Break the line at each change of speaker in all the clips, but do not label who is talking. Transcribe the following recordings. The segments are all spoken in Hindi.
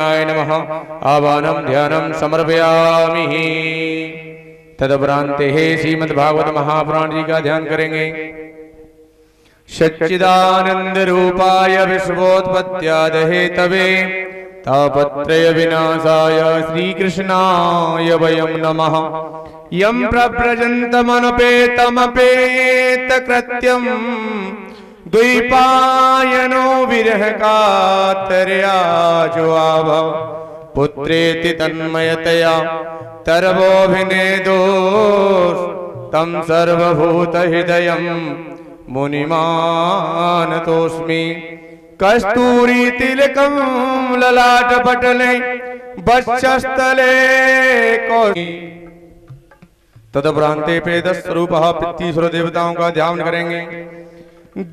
जननी ने
आय नमः। आवाहनं ध्यानं समर्पयामि। तदुपरांत हे श्रीमद्भागवत महापुराण जी का ध्यान करेंगे। सच्चिदानंद रूपाय विश्वोत्पत्त्यादहे तवे तापत्रय विनाशाय श्रीकृष्णाय वयं नमः। यं प्रव्रजन्तमनुपेतमपेत कृत्यम् द्वैपायनो कातर्याजो आभव। पुत्रेति तन्मयतया तरवोऽभिनेदोस् तं सर्वभूतहृदयं मुनिमानतोऽस्मि। कस्तूरी तिलकं ललाटपटले वक्षस्थले कौरी तदुपरांते पेदस्वरूप पृथ्वीश्वर देवताओं का ध्यान करेंगे।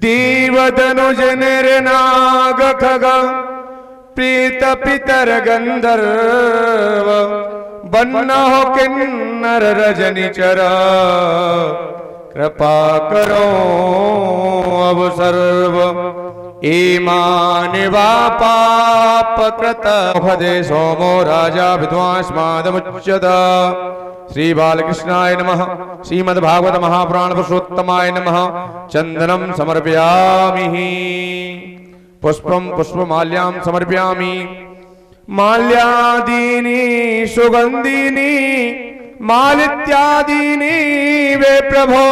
देवदनुज नाग खग प्रीत पितर गंधर्व बन्न हो किन्नर रजनी चरा कृपा करो अब सर्व ईमानिवा पाप कृत भदे सोमो राजा विद्वांस्मादमुच्यत श्री बालकृष्णाय नमः। श्रीमद्भागवत महापुराण पुरुषोत्तमाय नमः। चंदनम समर्पयामि। पुष्पम पुष्पमाल्यां समर्पयामि। माल्यादीनि सुगंधीनि मालित्यादीनि वे प्रभो,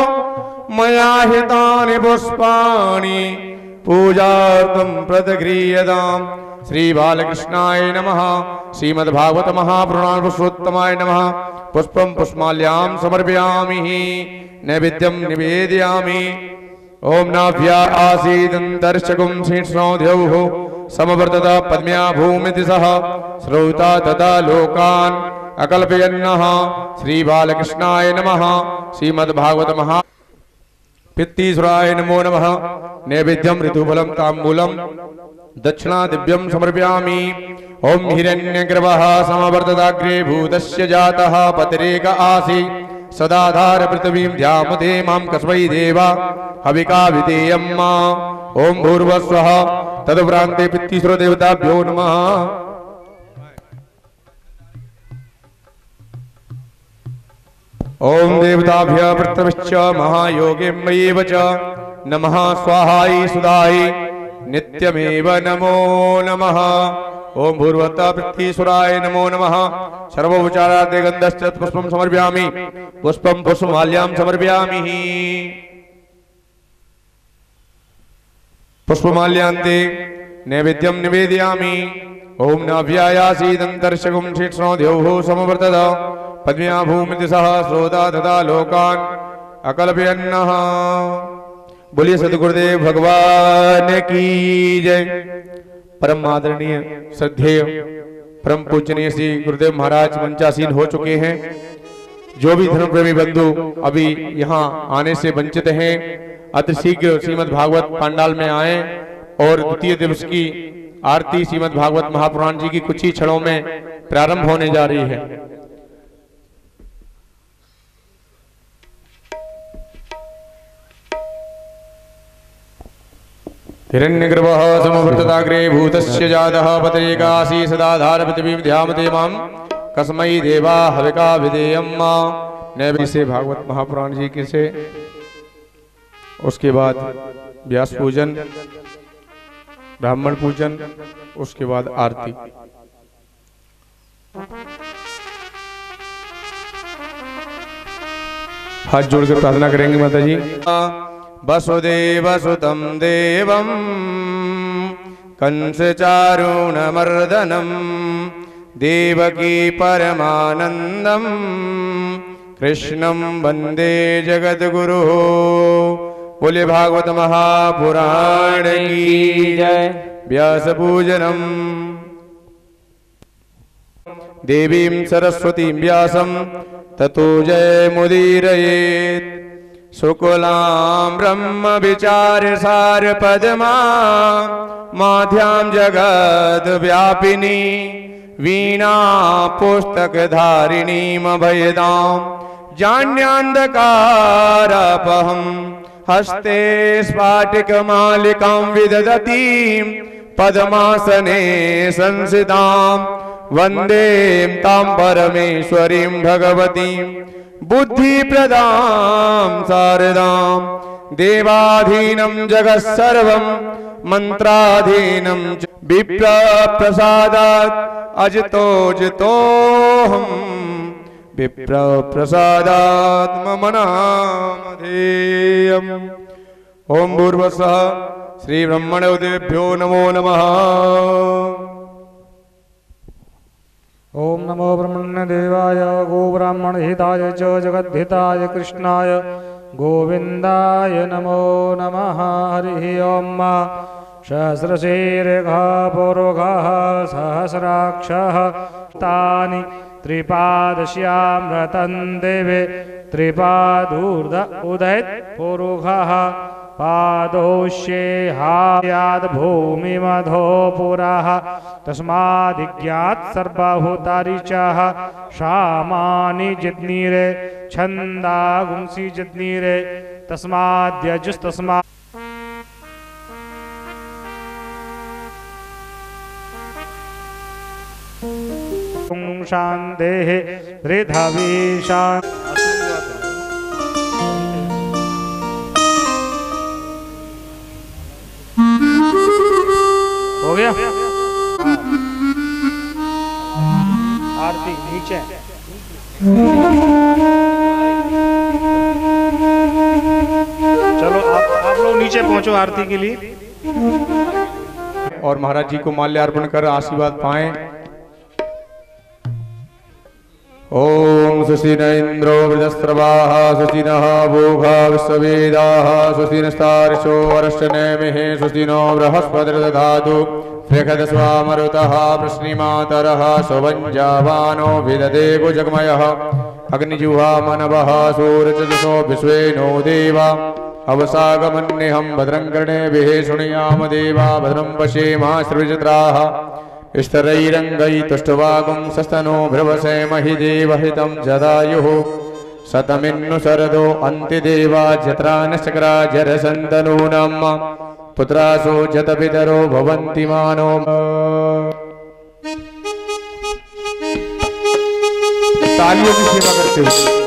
मया हितानि पुष्पाणि। पूजार्थं प्रदगृह्यताम् श्री बालकृष्णाय नमः। श्रीमद्भागवत महापुराण पुरुषोत्तमाय नमः। पुष्पं पुष्माल्यां समर्पयामि। नैवेद्यं निवेदयामि। ओम नाभ्या आसीदन्तर्शकुं शीर्ष्णो द्यौः समवर्तत पद्म्या भूमिति सह। श्रौता तथा लोकान् अकल्पयन्नः। श्रीबालकृष्णाय नमः। श्रीमद्भागवत महा पित्तीश्वराय नमो नमः। नैवेद्यं ऋतुफलं ताम्बूलं। दक्षिणा दिव्यं समर्पयामि। ॐ हिरण्यगर्भः समवर्तदाग्रे भूतस्य जातः पतिरेक आसि सदाधार पृथिवीं ध्यामते माँ कस्मै देवा। हविका विधेयं मा। ॐ भूर्वस्वः। तदुपरान्ते नमः। ओम देवताभ्य प्रथमश्च महायोगिमयेव च। नमः स्वाहाय सुधाय नित्यमेव नमो नमः। ओम भूर्वता पृथ्वीश्वराय नमो नमः। सर्वोपचारादे गन्धश्च पुष्पं समर्पयामि। पुष्पं पुष्पमाल्यां समर्पयामि। पुष्पमाल्यान्ते नैवेद्यं निवेदयामि। ओम नाभ्यायासीदन्तर्शकुं शीर्ष्णो द्यौः समवर्तत। पद्म्या भूमिति सह श्रोता तथा लोकान् अकल्पयन्नः। बोलिए सदगुरुदेव भगवान की जय। परम आदरणीय, श्रद्धेय, परम पूजनीय श्री गुरुदेव महाराज मंचासीन हो चुके हैं। जो भी धर्म प्रेमी बंधु अभी यहाँ आने से वंचित हैं अति शीघ्र श्रीमद भागवत पांडाल में आए और द्वितीय दिवस की आरती श्रीमद भागवत महापुराण जी की कुछ ही क्षणों में प्रारंभ होने जा रही है। हिरण्यगर्भः भूतस्य जातः पतयेकासी सदाधार पृथ्वीं ध्यामते माँ। कस्मै देवा हविका विधेयं मा। से भागवत महापुराण जी के से। उसके बाद व्यास पूजन, ब्राह्मण पूजन, उसके बाद आरती। हाथ जोड़कर प्रार्थना करेंगे माता जी। वसुदेव सुतम देवम कंस चारुणमर्दनम देवकी परमानन्दम् कृष्णं वंदे जगद्गुरुः। बोले भागवत महापुराण की
जय।
व्यासपूजनम् देवीं सरस्वतीं व्यासं। ततो जयमुदीरयेत् शुक्लां ब्रह्मविचारसारपदमा माध्यां जगद्व्यापिनी वीणा पुस्तकधारिणीमभयदां जान्यान्धकारपहम् हस्ते स्फाटिकमालिकां विदधतीं पद्मासने संसितां वंदे तां परमेश्वरीं भगवतीं बुद्धिप्रदां शारदां देवाधीनं जगत् सर्वं मन्त्राधीनं च विप्रप्रसादात् अजितोजितोऽहम् विप्रप्रसादात् मम नामधेयम्। ॐ भूर्वस्वः श्रीब्रह्मणोदेभ्यो नमो नमः।
ॐ नमो ब्रह्मण्यदेवाय गोब्राह्मणहिताय च जगद्धिताय कृष्णाय गोविन्दाय नमो नमः हरिः ॐ सहस्रशीर्घः पूर्वघः सहस्राक्षः तानि त्रिपादश्यामृतं देवे त्रिपादूर्ध उदयत् पूर्वघः पादोष्ये हायाद् भूमिमधो पुरः तस्मादिज्ञात् सर्वभूतानि च शामानि जिद्नीरे छन्दागुंसि जिद्नीरे तस्माद्यजुस्तस्मा हृधवी हो गया। आरती नीचे। चलो आप आप लोग नीचे पहुंचो आरती के लिए।
और महाराज जी को माल्यार्पण कर आशीर्वाद पाएँ। ओम सुशीन इंद्रो वृजस्रवाः, सुशीनः, भोगा विश्ववेदाः सुशीनस्तार्शो वर्षनेमिः सुशीनो बृहस्पतिर्दधातु त्र्यखदस्वामरुतः प्रश्निमातरः सुवञ्जावानो विदधे कुजगमयः अग्निजुहा मनवः सूरचदसो विश्वेनो देवा अवसागमन्यहं भद्रं कर्णेभिः शृणुयाम देवा भद्रं पश्येमाश्रुविचित्राः स्तरैरङ्गैतुष्टवागुं सस्तनो भ्रवसे महि देवहितं जदायुः। शतमिन्नु शरदो अन्तिदेवा जत्रा नश्चक्रा जरसन्तनूनाम् पुत्रासो जतपितरो भवन्ति मानो। तालियों की सेवा करते हुए।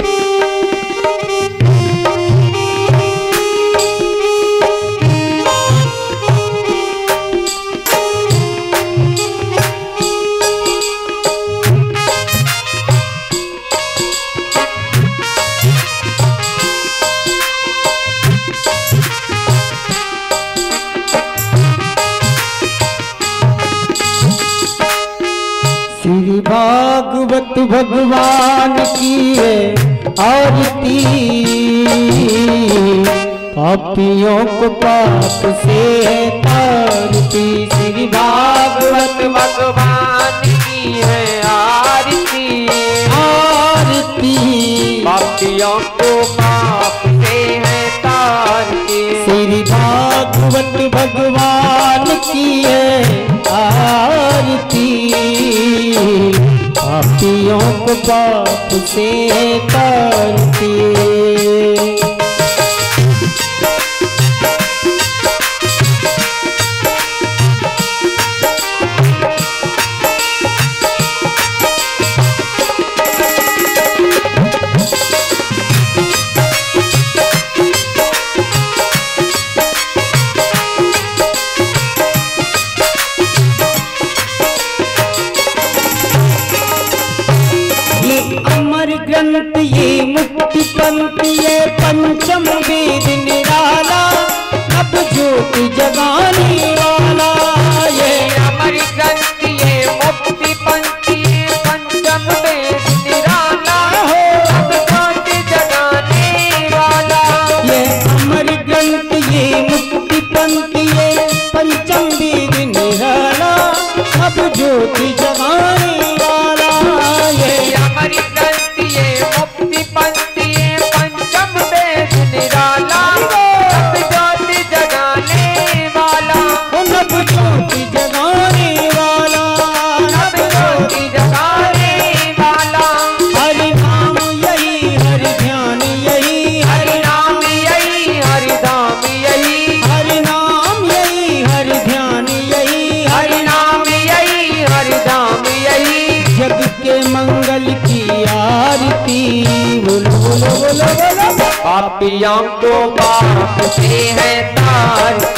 पाप से है पंक्तिये पंचम बीज निराला अब ज्योति
पापियों को बाप से है तारती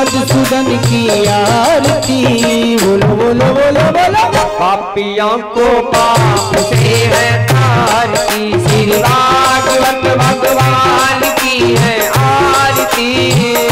मधुसूदन की आरती। बोलो बोलो बोलो बोलो।
पापियों को पाप से है आरती। श्री भागवत भगवान की है आरती
आरती।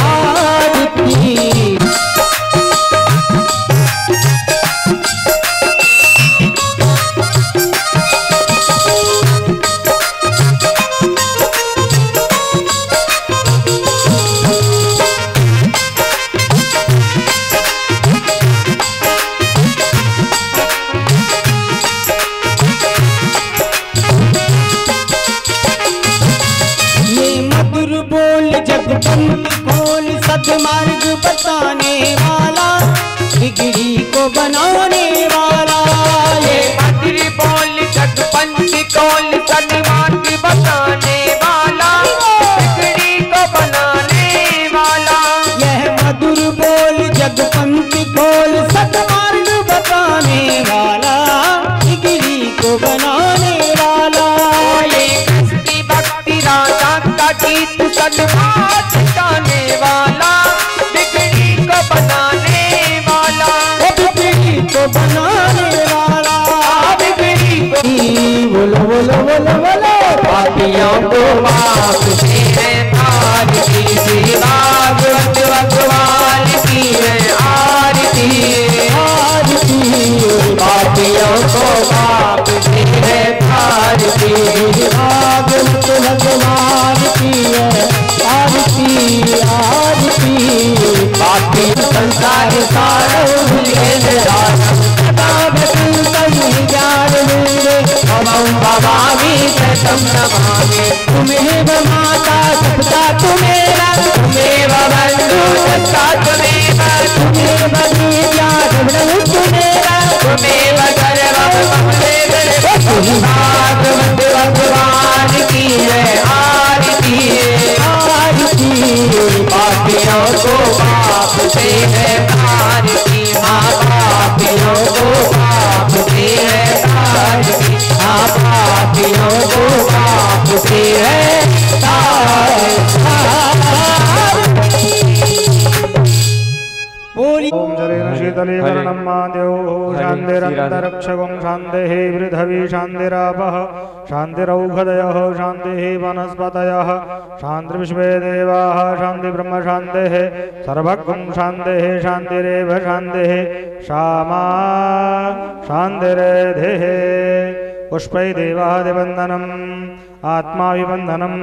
को
पाप से है भागवत भगवान की है आरती
आरती
पापियों को है तारती
भागवत भगवान की है आरती आरती
पापी संसार सारो भूले शतम नमामि
तुम्हें व माता सत्ता तुम्हेरा
तुम्हें बंधु सत्ता तुम्हें
तुम्हें बनी जान तुम्हेरा
तुम्हें बगर बमले भागवत भगवान की है आरती
आरती
पापियों को बाप से है प्यार की माँ बापियों को बाप से है प्यार की माँ बापियों को बाप से है।
बोली
ॐ जरेण शीतलीकरणं माद्यो शान्तिरन्तरक्षगं शान्तिः पृथिवी शान्तिरापः शान्तिरौषधयः शान्तिः वनस्पतयः शान्तिर्विश्वे देवाः शान्तिब्रह्म शान्तिः सर्वगं शान्तिः शान्तिरेव शान्तिः श्यामा शान्तिरेधिः। पुष्पै देवादिवन्दनम् आत्माभिवन्दनम्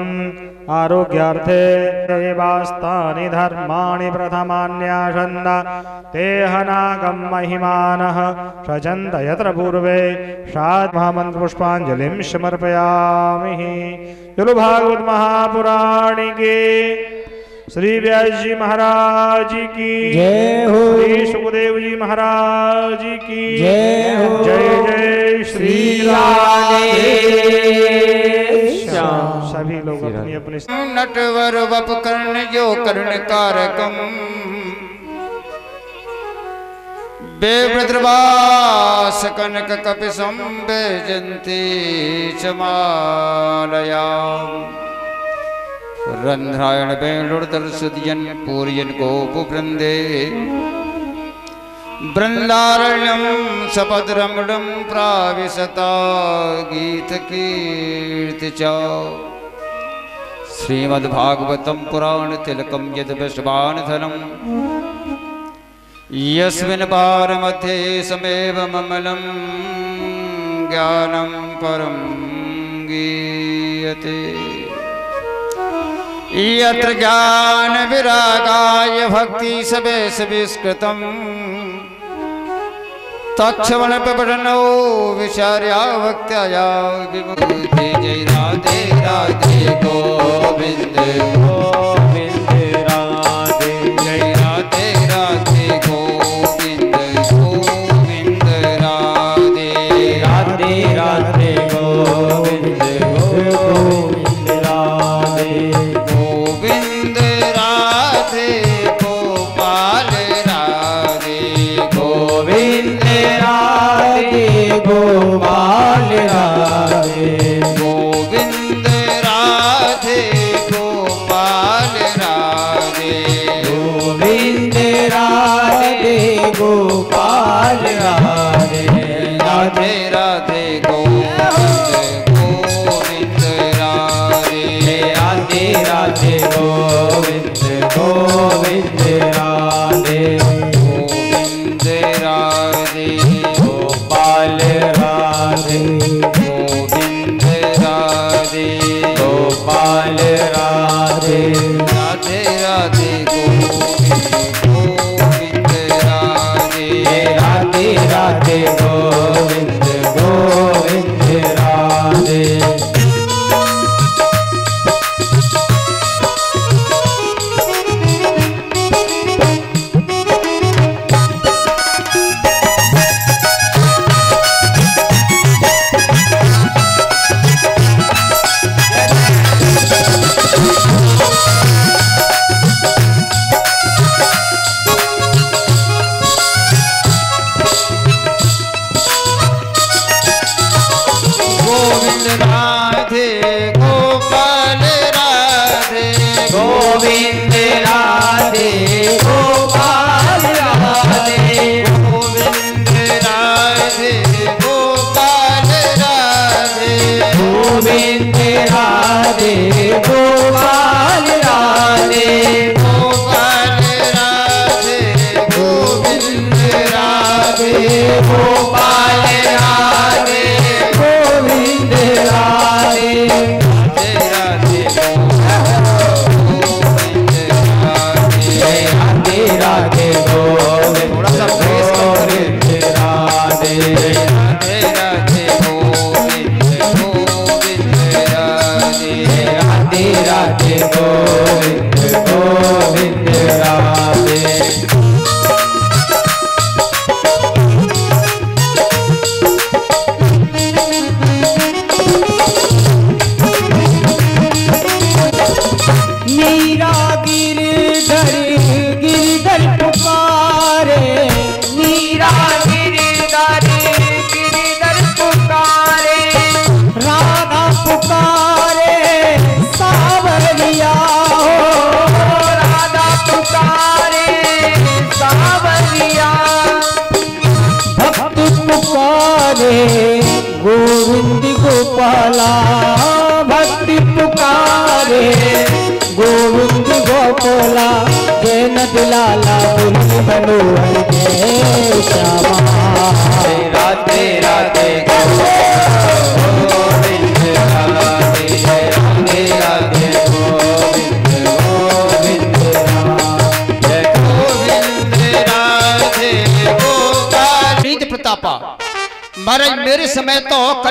आरोग्यार्थे एवास्तानि धर्माणि प्रथमान्यासन्न ते हनागं महिमानः, सजन्त यत्र पूर्वे शाद्महामन्त्रपुष्पाञ्जलिं समर्पयामि। चलो भागवत महापुराण के श्री व्यास जी महाराज की।
जय हो।
श्री सुखदेव जी महाराज की।
जय हो।
जय जय श्री सभी लोग अपनी अपनी।
नटवर वप कर्ण जो कर्ण कारकम
बेभद्रवास कनक कपिसंबे जंती चमालया मालया रन्ध्रायण वेणुर्दर्शुदियन् पूर्यन् गोपुवृन्दे बृन्दारण्यं सपद्रमणं प्राविशता गीतकीर्ति च। श्रीमद्भागवतं पुराणतिलकं यद् विश्वानधनम् यस्मिन् पारमध्ये समेव ममलं ज्ञानं परं गीयते। यत्र ज्ञानविरागाय भक्ति सवेशविष्कृतम् तक्षवणपठनौ विचार्या भक्त्याया विमुक्ति जय राधे राधे गोविन्द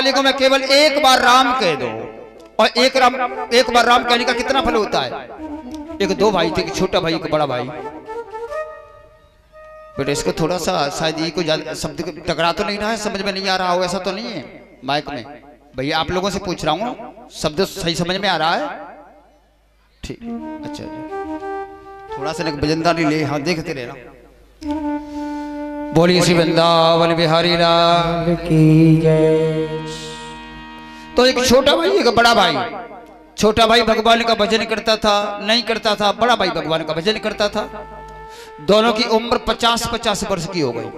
तो कलियुग में केवल एक बार राम कह दो। और एक राम, एक बार राम कहने का कितना फल होता है? एक दो भाई थे छोटा भाई, एक बड़ा भाई। बेटा, इसको थोड़ा सा शायद ये को शब्द टकरा तो नहीं रहा है, समझ में नहीं आ रहा हो, ऐसा तो नहीं है? माइक में। भैया, आप लोगों से पूछ रहा हूँ, शब्द सही समझ में आ रहा है? ठीक अच्छा थोड़ा सा बजंदा ले हाँ देखते रहना बोलिए श्री वृंदावन बिहारी लाल
की जय।
तो एक छोटा भाई एक बड़ा भाई। छोटा भाई भगवान का भजन करता था नहीं करता था बड़ा भाई भगवान का भजन करता था। दोनों की उम्र पचास पचास वर्ष की हो गई।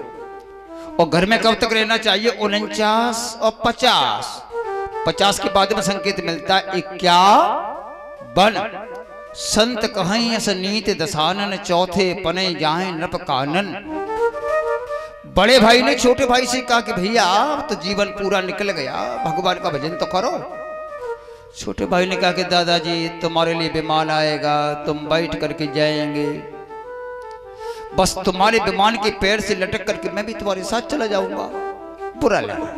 और घर में कब तक रहना चाहिए? उनचास और पचास। पचास के बाद में संकेत मिलता है क्या बन? संत कहीं नीत दसानन चौथे पने जाए नप कानन। बड़े भाई ने छोटे भाई से कहा कि भैया, अब तो जीवन पूरा निकल गया, भगवान का भजन तो करो। छोटे भाई ने कहा कि दादाजी, तुम्हारे लिए विमान आएगा, तुम बैठ करके जाएँगे। बस तुम्हारे विमान के पैर से लटक करके मैं भी तुम्हारे साथ चला जाऊँगा। बुरा लगा।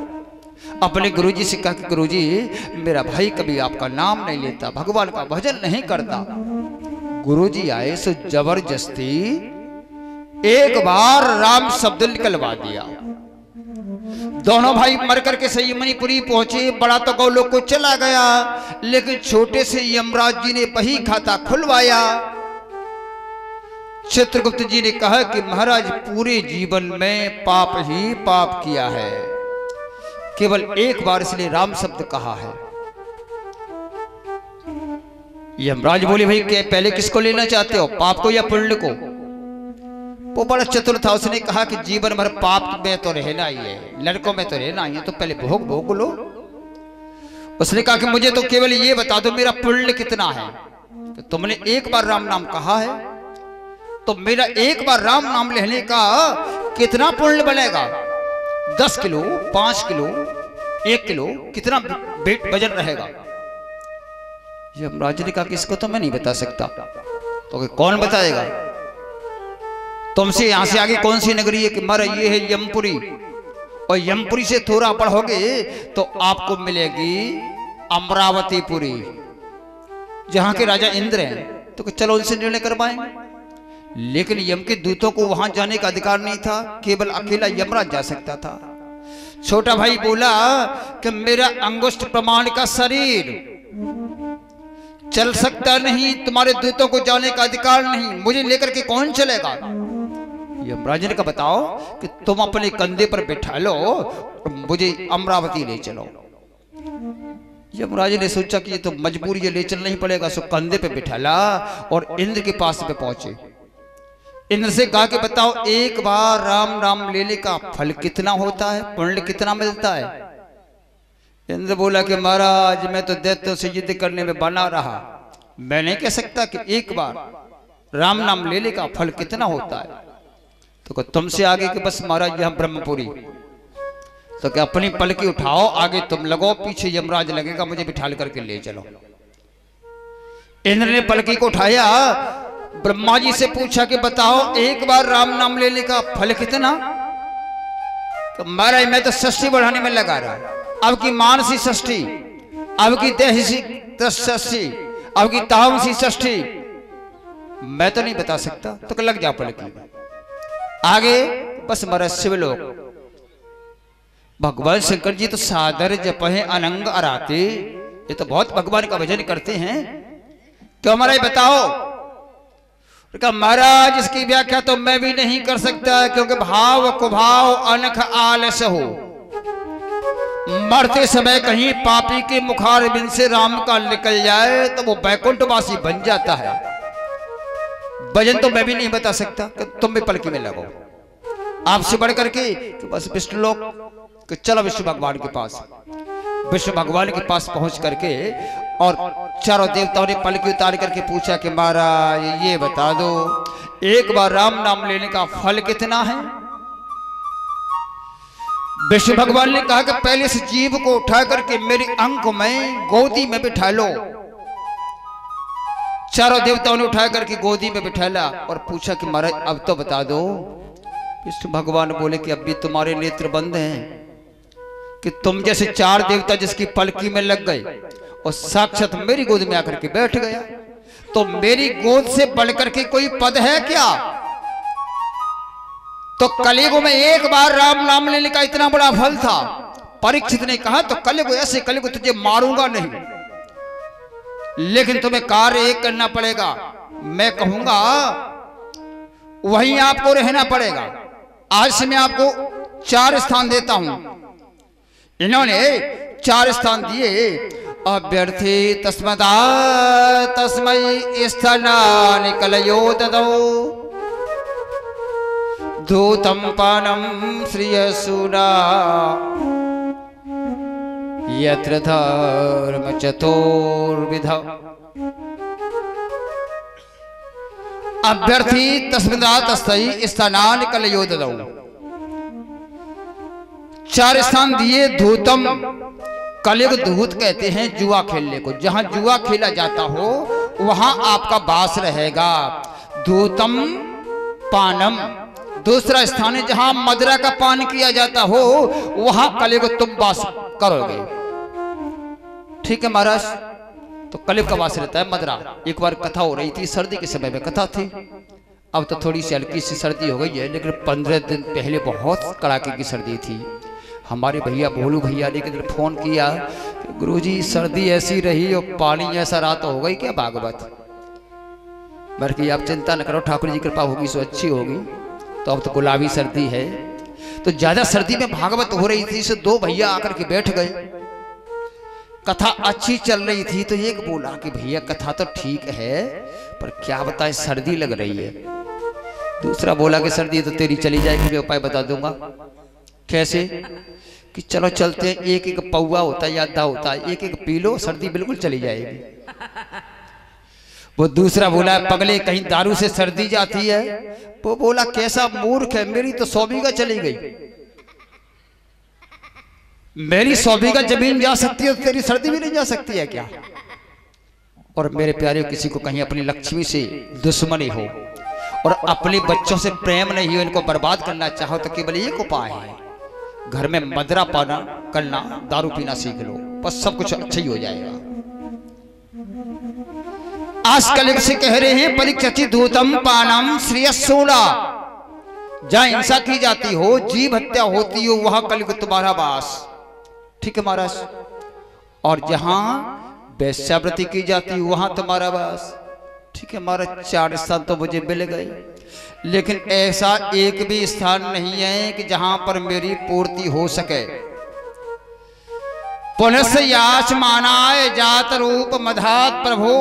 अपने गुरुजी से कहा कि गुरुजी, मेरा भाई कभी आपका नाम नहीं लेता, भगवान का भजन नहीं करता। गुरुजी आए, सो ज़बरदस्ती एक बार राम शब्द निकलवा दिया। दोनों भाई मर करके सही मणिपुरी पहुँचे बड़ा तो गौलोक को चला गया लेकिन छोटे से यमराज जी ने वही खाता खुलवाया। चित्रगुप्त जी ने कहा कि महाराज पूरे जीवन में पाप ही पाप किया है। केवल एक बार इसलिए राम शब्द कहा है। यमराज बोले भाई के पहले किसको लेना चाहते हो पाप को या पुण्य को? वो बड़ा चतुर था, उसने कहा कि जीवन भर पाप में तो रहना ही है, लड़कों में तो रहना ही है तो पहले भोग भोग लो। उसने कहा कि मुझे तो केवल ये बता दो, मेरा पुण्य कितना है? तो तुमने एक बार राम नाम कहा है तो मेरा एक बार राम नाम लेने का कितना पुण्य बनेगा? दस किलो, पाँच किलो, एक किलो, कितना वज़न रहेगा? यमराज ने कहा कि इसको तो मैं नहीं बता सकता। तो कौन बताएगा? तुमसे यहाँ से आगे कौन सी नगरी है कि मर ये है यमपुरी। और यमपुरी से थोड़ा पढ़ोगे तो आपको मिलेगी अमरावतीपुरी जहाँ के राजा इंद्र हैं। तो चलो उनसे निर्णय करवाएँगे लेकिन यम के दूतों को वहाँ जाने का अधिकार नहीं था केवल अकेला यमराज जा सकता था। छोटा भाई बोला कि मेरा अंगुष्ठ प्रमाण का शरीर चल सकता नहीं तुम्हारे दूतों को जाने का अधिकार नहीं मुझे लेकर के कौन चलेगा? यमराज ने का बताओ कि तुम अपने कंधे पर बैठा लो, मुझे अमरावती ले चलो। यमराज ने सोचा कि ये तो मजबूरी है, ले चलना ही पड़ेगा, सो कंधे पे बिठाला और इंद्र के पास पे पहुँचे। इंद्र से कहा कि बताओ, एक बार राम राम लेने का फल कितना होता है, पुण्य कितना मिलता है? इंद्र बोला कि महाराज, मैं तो दैत्यों से युद्ध करने में बना रहा। मैं नहीं कह सकता कि एक बार राम नाम लेने का फल कितना होता है। तो तुमसे आगे कि बस महाराज, यहाँ ब्रह्मपुरी? तो क्या अपनी पलकी उठाओ, आगे तुम लगो, पीछे यमराज लगेगा, मुझे बिठाल करके ले चलो। इंद्र ने पलकी को उठाया। ब्रह्मा जी से पूछा कि बताओ, एक बार राम नाम लेने का फल कितना? तो महाराज, मैं तो षष्ठी बढ़ाने में लगा रहा अब की मानसी षष्ठी, अब की देहसी षष्ठी, अब की तामसी षष्ठी, मैं तो नहीं बता सकता। तो लग जा पलकी आगे, बस मर शिव लोग। भगवान शंकर जी तो सादर जप है अनंग अराते। ये तो बहुत भगवान का भजन करते हैं। क्यों महाराज बताओ? महाराज, इसकी व्याख्या तो मैं भी नहीं कर सकता, क्योंकि भाव कुभाव अनख आलस हो। मरते समय कहीं पापी के मुखार बिन से राम का निकल जाए तो वो बैकुंठवासी बन जाता है। भजन तो मैं भी नहीं बता सकता कि तुम भी पलकी में लगो। आपसे बढ़ करके कि बस विष्णु लोग चलो विष्णु भगवान के पास। विष्णु भगवान के पास पहुँच करके और चारों देवताओं ने पलकी उतार करके पूछा कि महाराज, ये बता दो, एक बार राम नाम लेने का फल कितना है? विष्णु भगवान ने कहा कि पहले इस जीव को उठा करके मेरे अंक में गोदी में बिठा लो। चारों देवताओं ने उठा करके गोदी में बिठाला और पूछा कि महाराज, अब तो बता दो। विष्णु भगवान बोले कि अब भी तुम्हारे नेत्र बंद हैं, कि तुम जैसे चार देवता जिसकी पलकी में लग गए और साक्षात मेरी गोद में आकर के बैठ गया। तो मेरी गोद से बढ़ करके कोई पद है क्या? तो कलियुग में एक बार राम नाम लेने का इतना बड़ा फल था, परीक्षित ने कहा तो कलियुग ऐसे कलियुग तुझे मारूँगा नहीं। लेकिन तुम्हें कार्य एक करना पड़ेगा। मैं कहूँगा, वहीं आपको रहना पड़ेगा। आज से मैं आपको चार स्थान देता हूँ। इन्होंने चार स्थान दिए। अभ्यर्थी तस्मदा तस्मय स्थनानि कलयो ददौ धूतं पानं श्रियसूना। यत्र धर्म चतुर्विध अभ्यर्थी तस्मदा तस्तई स्थानान कलयो ददौ चार स्थान दिए धूतम, कलयुग धूत कहते हैं जुआ खेलने को। जहाँ जुआ खेला जाता हो, वहाँ आपका वास रहेगा। धूतम, पानम। दूसरा स्थान है जहाँ मदरा का पान किया जाता हो, वहाँ कलयुग तुम बास करोगे। ठीक है महाराज? तो कलयुग का वास रहता है मदरा। एक बार कथा हो रही थी, सर्दी के समय में कथा थी। अब तो थोड़ी सी हल्की सी सर्दी हो गई है, लेकिन पंद्रह दिन पहले बहुत कड़ाके की सर्दी थी। हमारे भैया, भोलू भैया ने दिन फ़ोन किया कि गुरुजी, सर्दी ऐसी रही और पानी ऐसा रात हो गई क्या भागवत? बल्कि आप चिंता न करो, ठाकुर जी कृपा होगी, सो अच्छी होगी। तो अब तो गुलाबी सर्दी है। तो ज़्यादा सर्दी में भागवत हो रही थी सो दो भैया आकर के बैठ गए। कथा अच्छी चल रही थी तो एक बोला कि भैया, कथा तो ठीक है, पर क्या बताए, सर्दी लग रही है। दूसरा बोला कि सर्दी तो तेरी चली जाएगी, मैं उपाय बता दूँगा। कैसे? कि चलो चलते हैं, एक एक पौवा होता है या होता है, एक एक पी लो सर्दी बिल्कुल चली जाएगी। वो दूसरा बोला, पगले कहीं दारू से सर्दी जाती है। वो बोला, कैसा मूर्ख है, मेरी तो सौ बीघा चली गई। मेरी सौ बीघा ज़मीन जा सकती है तेरी सर्दी भी नहीं जा सकती है क्या? और मेरे प्यारे किसी को कहीं अपनी लक्ष्मी से दुश्मनी हो और अपने बच्चों से प्रेम नहीं हो इनको बर्बाद करना चाहो तो केवल एक उपाय है। घर में मदरा पाना करना दारू पीना सीख लो बस सब कुछ अच्छा ही हो जाएगा। आजकल से कह रहे हैं परीक्षित दूतम पानम श्रेयसोला जहाँ हिंसा की जाती हो जीव हत्या होती हो वहाँ कलयुग तुम्हारा वास। ठीक है महाराज? और जहाँ वैश्यावृत्ति की जाती, वहाँ तुम्हारा वास। ठीक है महाराज, चार स्थान तो मुझे मिल गए। लेकिन ऐसा एक भी स्थान नहीं है कि जहाँ पर मेरी पूर्ति हो सके। पुनः याच मानाय जात रूप मधात प्रभो,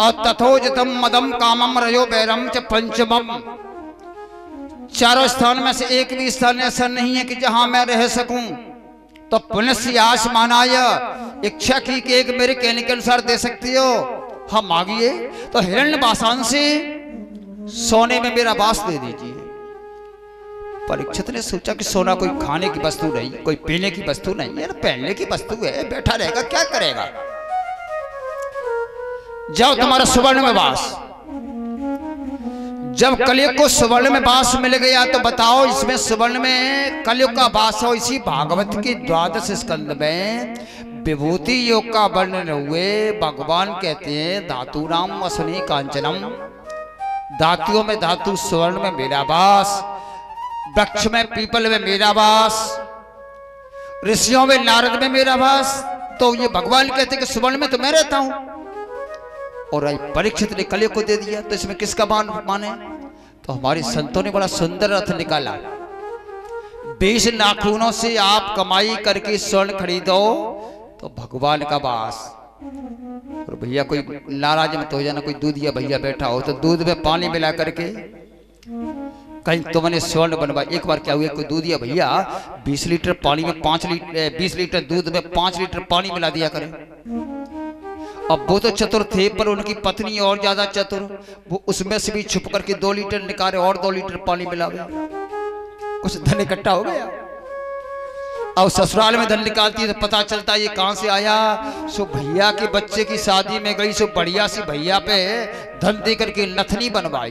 और तथोजतम मदम कामम रयो बैरम च पंचमम। चारों स्थान में से एक भी स्थान ऐसा नहीं है कि जहाँ मैं रह सकूँ। तो पुनः आश मानाय इच्छा की कि एक मेरे कहने के अनुसार दे सकती हो? हम मांगिए। तो हिरण्य बासान से सोने में मेरा बास दे दीजिए। परीक्षित ने सोचा कि सोना कोई खाने की वस्तु नहीं कोई पीने की वस्तु नहीं है पहनने की वस्तु है। बैठा रहेगा क्या करेगा? जाओ तुम्हारा सुवर्ण में बास। जब कलयुग को सुवर्ण में बास मिल गया तो बताओ इसमें सुवर्ण में कलयुग का बास हो इसी भागवत की द्वादश स्कंद में विभूति योग का वर्णन हुए भगवान कहते हैं धातु राम असनी कांचनम। धातुओं में धातु स्वर्ण में मेरा वास वृक्ष में पीपल में मेरा वास ऋषियों में नारद में मेरा वास। तो ये भगवान कहते हैं कि सुवर्ण में तो मैं रहता हूँ। और आज परीक्षित ने कलयुग को दे दिया तो इसमें किसका मान माने? तो हमारे संतों ने बड़ा सुंदर रथ निकाला। बीस नाखूनों से आप कमाई करके स्वर्ण खरीदो तो भगवान का वास। और भैया कोई नाराज़ मत हो जाना, कोई दूध या भैया बैठा हो तो दूध में पानी मिला करके कहीं तुमने स्वर्ण बनवा एक बार क्या हुआ, कोई दूध या भैया बीस लीटर पानी में पाँच लीटर, बीस लीटर दूध में पाँच लीटर पानी मिला दिया करें। अब वो तो चतुर थे पर उनकी पत्नी और ज़्यादा चतुर। वो उसमें से भी छुप करके दो लीटर निकाले और दो लीटर पानी मिला कुछ धन इकट्ठा हो गया। और ससुराल में धन निकालती है तो पता चलता ये कहाँ से आया। सो भैया के बच्चे की शादी में गई सो बढ़िया सी भैया पे धन दे करके नथनी बनवाई।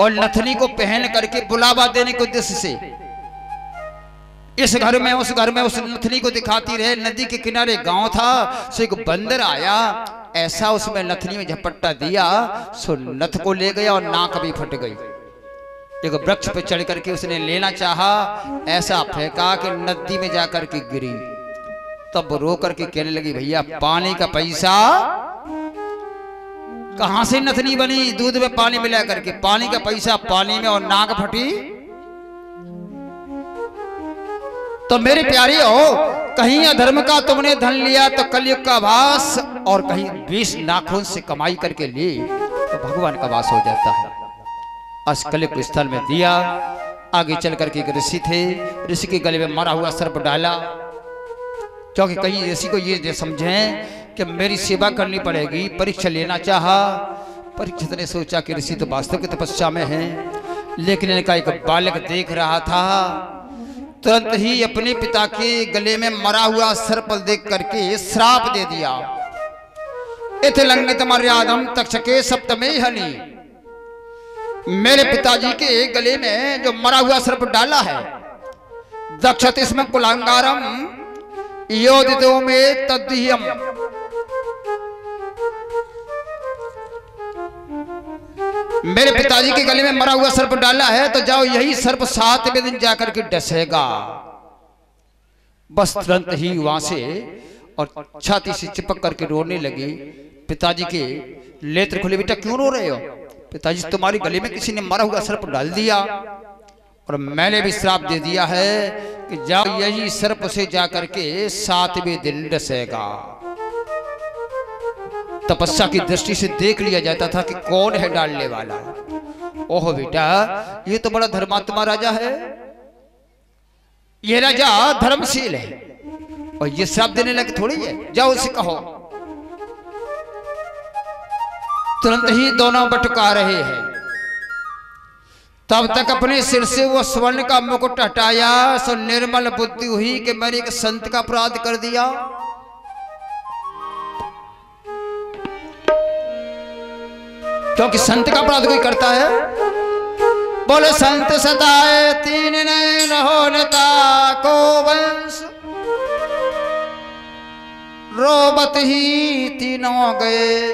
और नथनी को पहन करके बुलावा देने के उद्देश्य से इस घर में, उस घर में उस नथनी को दिखाती रहे। नदी के किनारे गाँव था सो एक बंदर आया, ऐसा उसमें नथनी में झपट्टा दिया, सो नथ को ले गया और नाक भी फट गई। एक वृक्ष पे चढ़ करके उसने लेना चाहा, ऐसा फेंका कि नदी में जाकर के गिरी। तब रो करके कहने लगी, भैया, पानी का पैसा कहाँ से नथनी बनी? दूध में पानी मिला करके। पानी का पैसा पानी में और नाक फटी तो मेरी प्यारी हो, कहीं अधर्म का तुमने धन लिया तो कलयुग का वास और कहीं बीस नाखून से कमाई करके ली तो भगवान का वास हो जाता है। आज कलयुग स्थल में दिया, आगे चल करके एक ऋषि थे, ऋषि के गले में मरा हुआ सर्प डाला। क्योंकि कहीं ऋषि को ये समझे कि मेरी सेवा करनी पड़ेगी, परीक्षा लेना चाहा परीक्षित ने सोचा कि ऋषि तो वास्तव की तपस्या में है, लेकिन इनका एक बालक देख रहा था। तुरंत ही अपने पिता के गले में मरा हुआ सर्पल देख करके श्राप दे दिया। इत लंगित मर्यादम तक्षके सप्तमे हनी। मेरे पिताजी के गले में जो मरा हुआ सर्प डाला है, दक्षत इसमें कुलांगारम, योदितो में तद्यम मेरे पिताजी के गले में मरा हुआ सर्प डाला है तो जाओ यही सर्प सातवें दिन जाकर के डसेगा। बस तुरंत ही वहाँ से और छाती से चिपक करके रोने लगी। पिताजी के लेत्र खुले बेटा क्यों रो रहे हो? पिताजी तुम्हारे गले में किसी ने मरा हुआ सर्प डाल दिया। और मैंने भी श्राप दे दिया है कि जाओ यही सर्प से जाकर के सातवें दिन डसेगा। तपस्या की दृष्टि से देख लिया जाता था कि कौन है डालने वाला। ओह बेटा, ये तो बड़ा धर्मात्मा राजा है। ये राजा धर्मशील है। और ये श्राप देने लगे थोड़ी है। जाओ उसे कहो। तुरंत ही दोनों बटका रहे हैं। तब तक अपने सिर से वो स्वर्ण का मुकुट हटाया, सो निर्मल बुद्धि हुई कि मैंने एक संत का अपराध कर दिया। क्योंकि संत का अपराध कोई करता है? बोले, संत सताए तीन नैन हो को वंश। रोबत ही तीनों गए,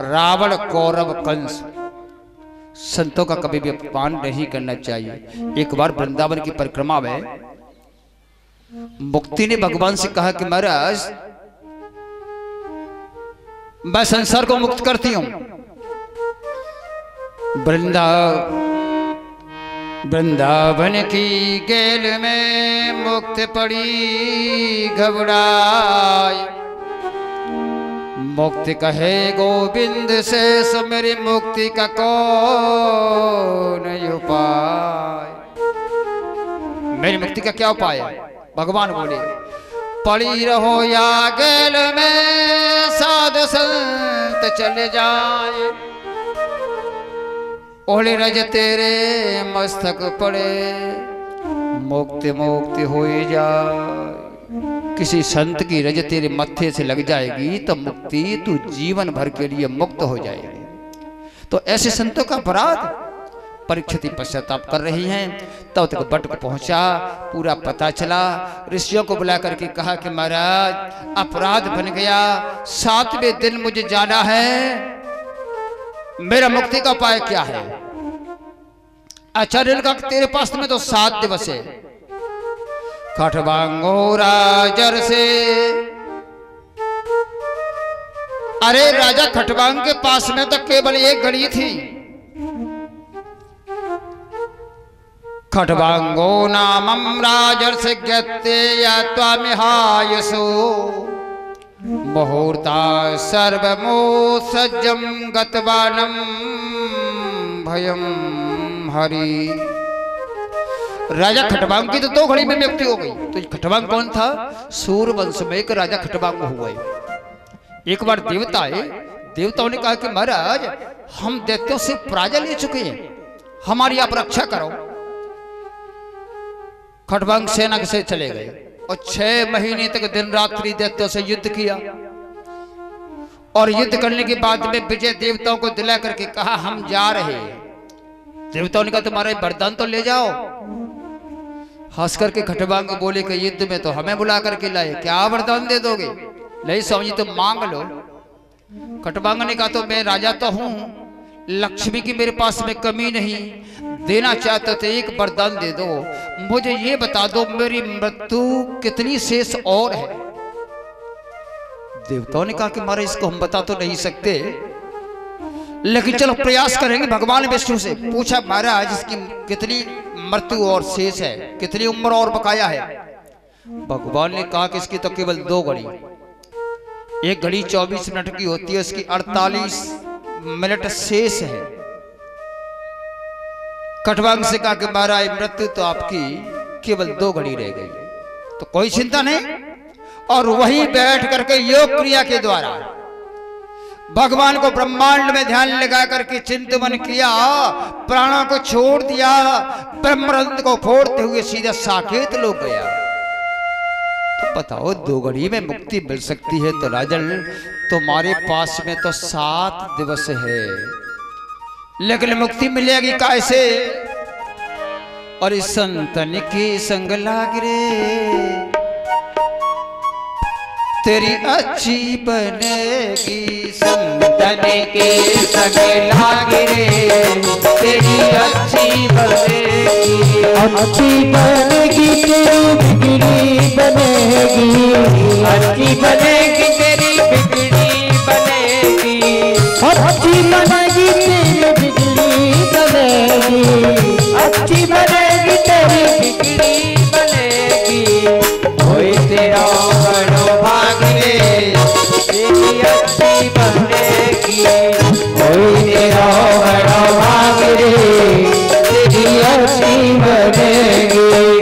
रावण कौरव कंस। संतों का कभी भी अपमान नहीं करना चाहिए। एक बार वृंदावन की परिक्रमा में मुक्ति ने भगवान से कहा कि महाराज, मैं संसार को मुक्त करती हूँ। वृंदा वृंदावन की गेल में मुक्त पड़ी घबराई। मुक्ति कहे गोविंद से मेरी मुक्ति का कौन उपाय? मेरी मुक्ति का क्या उपाय भगवान बोले, पड़ी रहो या गेल में, साधु संत चले जाए। ओले रज तेरे मस्तक पड़े। मुक्ति मुक्ति हो जाए। किसी संत की रज तेरे मत्थे से लग जाएगी तो मुक्ति, तू जीवन भर के लिए मुक्त हो जाएगी। तो ऐसे संतों का अपराध परीक्षित पश्चाताप कर रही हैं। तब तो तक बट पहुँचा, पूरा पता चला। ऋषियों को बुला करके कहा कि महाराज, अपराध बन गया। सातवें दिन मुझे जाना है। मेरा मुक्ति का उपाय क्या है? ने कहा तेरे पास में तो सात दिवस है। खटवांगो राजर से। अरे राजा खटवांग के पास में तो केवल एक घड़ी थी। खटवांगो नामम राजर से ज्ञते या त्वामिहायसो मुहूर्ता सर्वमो सज्जम गतवानम भयम हरि। राजा खटवांग की तो दो घड़ी में मृत्यु हो गई। तो खटवांग कौन था? सूर्यवंश में एक राजा खटवांग हुआ एक बार देवता आए। देवताओं ने कहा कि महाराज, हम दैत्यों से पराजय ले चुके हैं। हमारी आप रक्षा करो। खटवांग सेना से चले गए। और छह महीने तक दिन रात्रि दैत्यों से युद्ध किया। और युद्ध करने के बाद में विजय देवताओं को दिला करके कहा, हम जा रहे हैं। देवताओं ने कहा, तुम्हारे वरदान तो ले जाओ। हंस करके खटवांग बोले कि, युद्ध में तो हमें बुला करके लाए, क्या वरदान दे दोगे? नहीं, स्वामी तुम मांग लो। खटवांग ने कहा तो मैं राजा तो हूँ। लक्ष्मी की मेरे पास में कमी नहीं। देना चाहते थे, एक वरदान दे दो। मुझे ये बता दो, मेरी मृत्यु कितनी शेष और है? देवताओं ने कहा कि महाराज, इसको हम बता तो नहीं सकते। लेकिन चलो, प्रयास करेंगे भगवान विष्णु से। पूछा, महाराज, इसकी कितनी मृत्यु और शेष है? कितनी उम्र और बकाया है? भगवान ने कहा कि इसकी तो केवल दो घड़ी एक घड़ी 24 मिनट की होती है, इसकी 48 मिनट शेष है। कटवांग कहा कि महाराज, मृत्यु तो आपकी, केवल दो घड़ी रह गई। तो कोई चिंता नहीं। और वहीं बैठ करके योग क्रिया के द्वारा भगवान को ब्रह्मांड में ध्यान लगा करके चिंतन किया, प्राणों को छोड़ दिया ब्रह्मरंध को फोड़ते हुए सीधा साकेत लोग गया। बताओ दोगड़ी में मुक्ति मिल सकती है तो राजन, तुम्हारे पास में तो सात दिवस है। लेकिन मुक्ति मिलेगी कैसे? और इस संतन की संग लाग तेरी अच्छी बनेगी संतन के संग लागरे। तेरी अच्छी बनेगी।
अच्छी बनेगी तेरी बिगड़ी बनेगी।
अच्छी बनेगी तेरी बिगड़ी बनेगी।
अच्छी बनेगी तेरी बिगड़ी बनेगी। अच्छी बनेगी
अच्छी बनेगी कोई तेरा बड़ा भाग तेरी अच्छी बनेगी।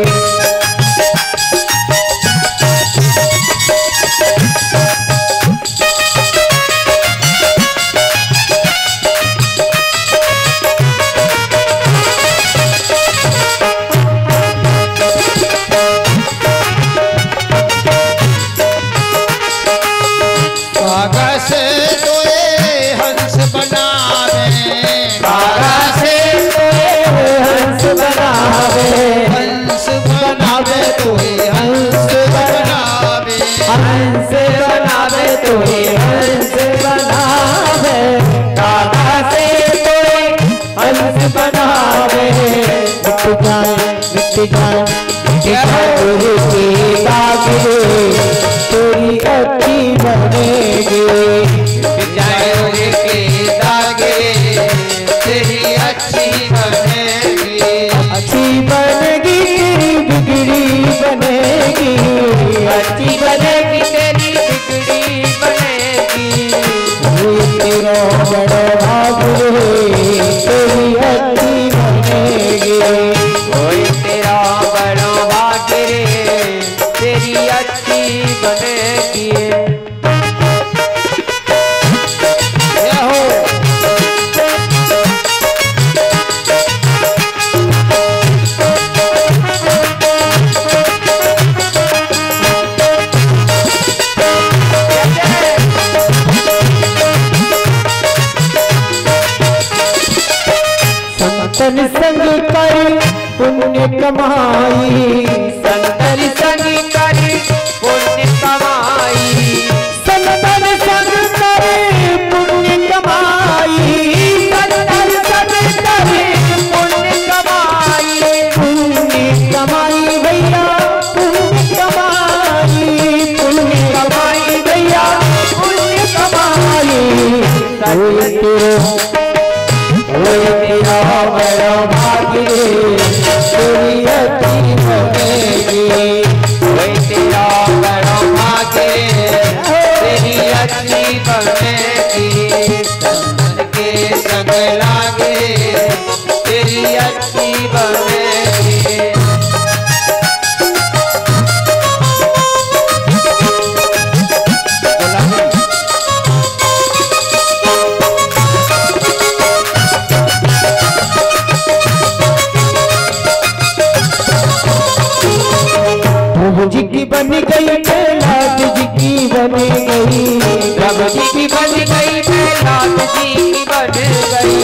प्रभु जी की बन गई
प्रहलाद जी की बन गई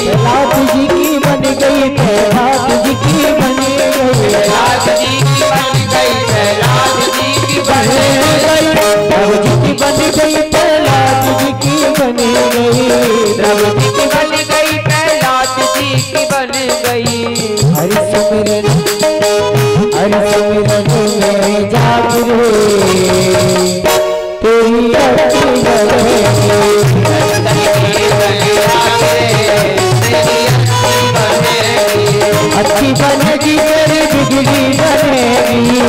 जी की बन गई कैलाश जी की बन गई
प्रहलाद जी की बन गई प्रहलाद जी की बन गई
प्रभु जी की बन गई जी की बन गई
प्रभु जी की बन गई प्रहलाद जी की बन गई
हरि सिमरन हरि सिमरन में जागरे तेरी अच्छी बनेगी तेरी बिजली बनेगी।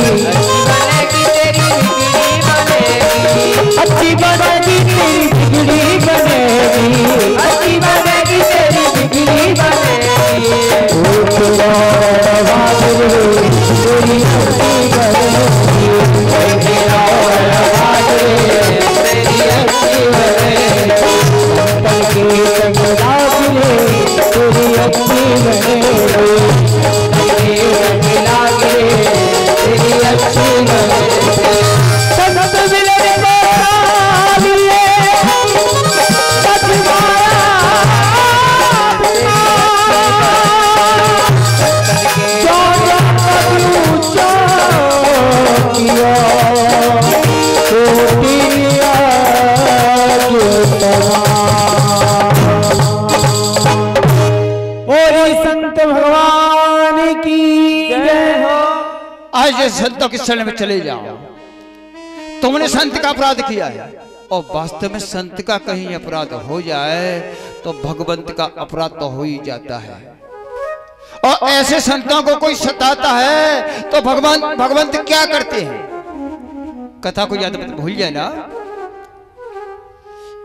अच्छी बनेगी तेरी बिजली बनेगी। अच्छी बनेगी तेरी बिजली बनेगी। अच्छी
ये संतों के शरण में चले जाओ। तुमने संत का अपराध किया है। और वास्तव में संत का कहीं अपराध हो जाए तो भगवंत का अपराध तो हो ही जाता है। और ऐसे संतों को कोई सताता है तो भगवान, भगवंत क्या करते हैं? कथा को याद भूल जाए ना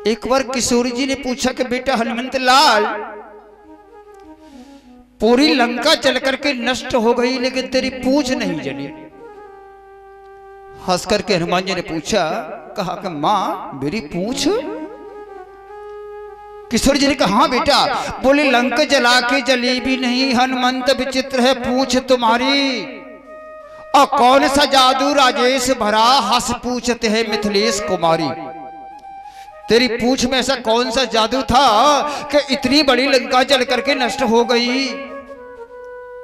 एक बार किशोरी जी ने पूछा कि बेटा हनुमंत लाल, पूरी लंका चल करके नष्ट हो गई, लेकिन तेरी पूछ नहीं जली हंस करके हनुमान जी ने पूछा कहा कि माँ मेरी पूछ? किशोर जी ने कहा हाँ बेटा बोले लंक जला के जली भी नहीं हनुमंत विचित्र है पूछ तुम्हारी। और कौन सा जादू राजेश भरा हंस पूछते है मिथिलेश कुमारी। तेरी पूछ में ऐसा कौन सा जादू था कि इतनी बड़ी लंका जल करके नष्ट हो गई?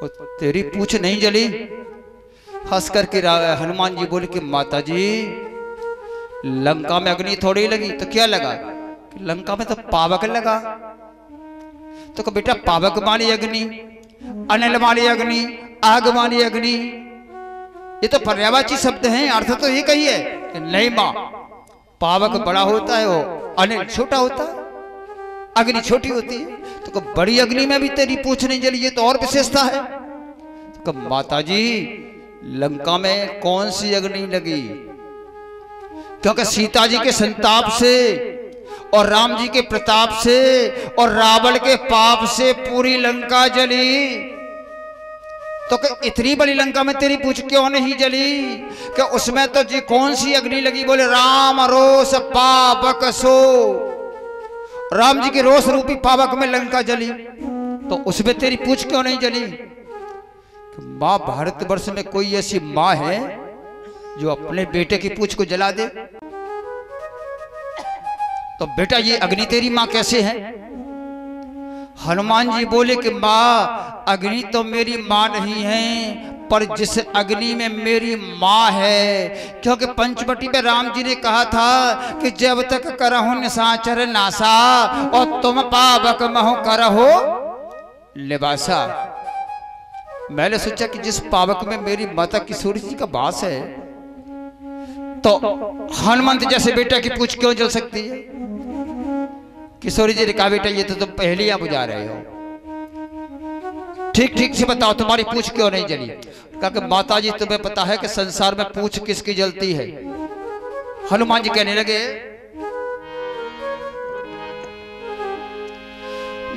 और तेरी पूछ नहीं जली? हंस करके हनुमान जी बोले कि माता जी लंका में अग्नि थोड़ी लगी तो क्या लगा? लंका में तो पावक लगा। तो कहा, बेटा, पावक मानी अग्नि, अनिल मानी अग्नि, आग मानी अग्नि, ये तो पर्यावाची शब्द हैं, अर्थ तो ये कही है। नहीं माँ, पावक बड़ा होता है वो, अनिल छोटा होता है। अग्नि छोटी होती है। तो कहा, बड़ी अग्नि में भी तेरी पूछ नहीं जली ये तो और विशेषता है। तो माता जी लंका में कौन सी अग्नि लगी? क्योंकि सीता जी के संताप से और राम जी के प्रताप से और रावण के पाप से पूरी लंका जली। तो इतनी बड़ी लंका में तेरी पूछ क्यों नहीं जली? कि उसमें तो जी कौन सी अग्नि लगी? बोले, राम रोष पापक सो। राम जी के रोष रूपी पावक में लंका जली। तो उसमें तेरी पूछ क्यों नहीं जली? कि माँ भारतवर्ष में कोई ऐसी माँ है जो अपने बेटे की पूछ को जला दे? तो बेटा, ये अग्नि तेरी माँ कैसे है? हनुमान जी बोले कि माँ, अग्नि तो मेरी माँ नहीं है, पर जिस अग्नि में मेरी माँ है, क्योंकि पंचवटी में राम जी ने कहा था कि जब तक करहु निशाचर नासा और तुम पावक महु करहो लिबासा मैंने सोचा कि जिस पावक में मेरी माता किशोरी जी का वास है तो हनुमंत जैसे बेटा की पूछ क्यों जल सकती है? किशोरी जी ने कहा, बेटा, ये तो तुम पहलियाँ बुझा रहे हो। ठीक ठीक से बताओ, तुम्हारी पूछ क्यों नहीं जली? कहा माता जी तुम्हें पता है कि संसार में पूछ किसकी जलती है? हनुमान जी कहने लगे